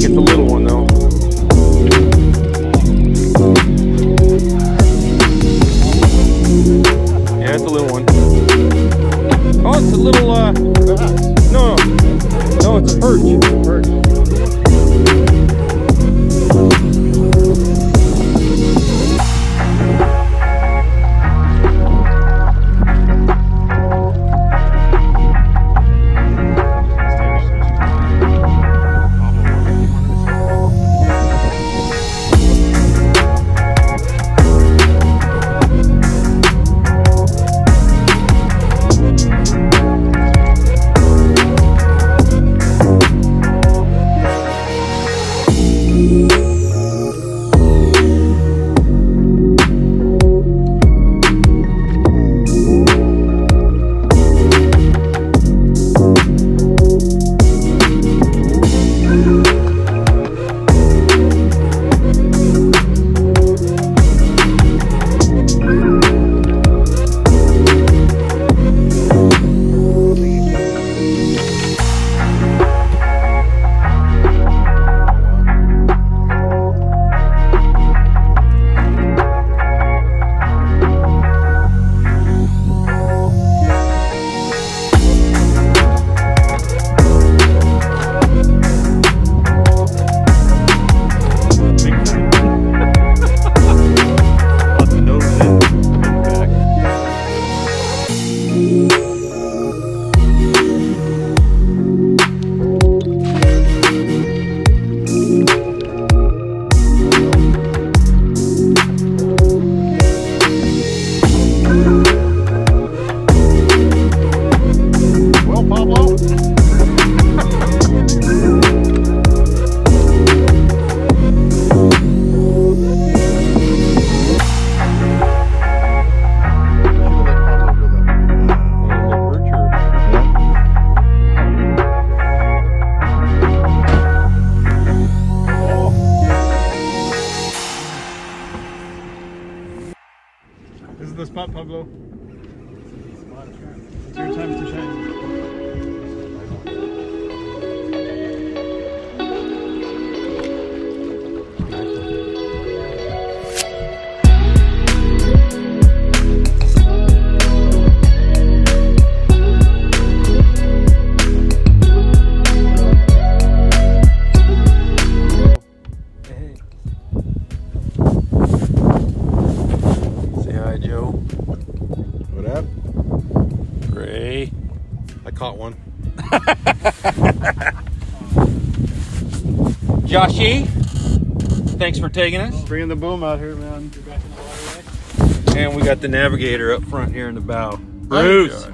think it's the little one though. This is the spot, Pablo. It's your time to shine. Caught one. Joshy, thanks for taking us. Bringing the boom out here, man. And we got the navigator up front here in the bow. Bruce.